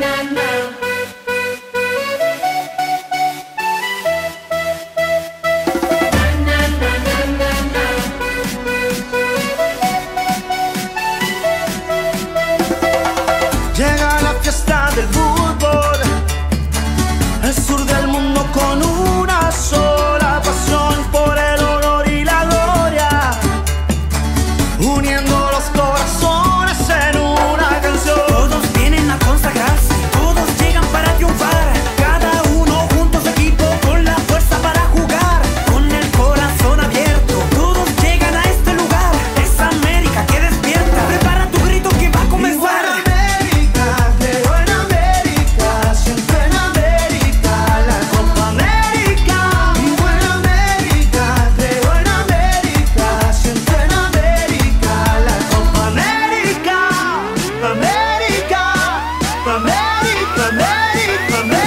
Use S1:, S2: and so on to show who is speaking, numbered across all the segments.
S1: na na
S2: the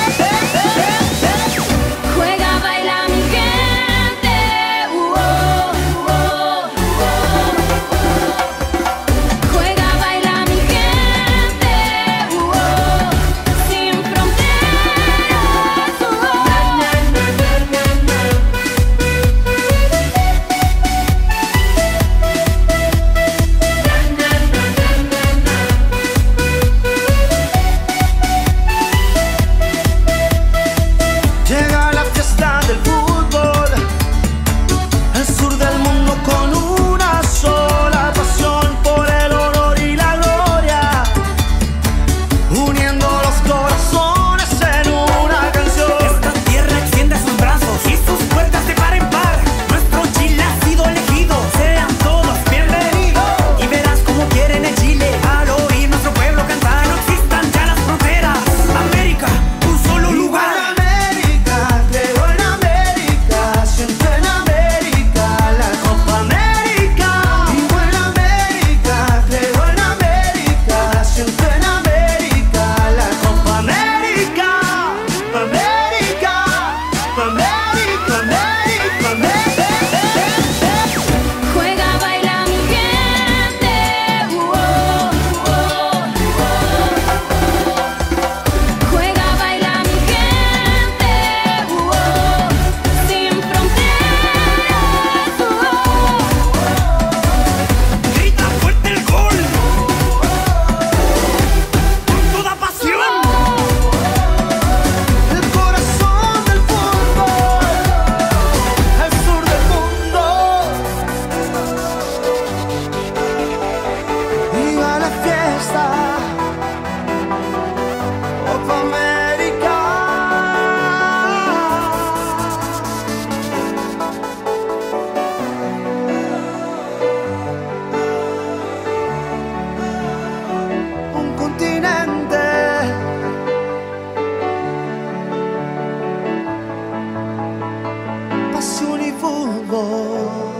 S2: 不落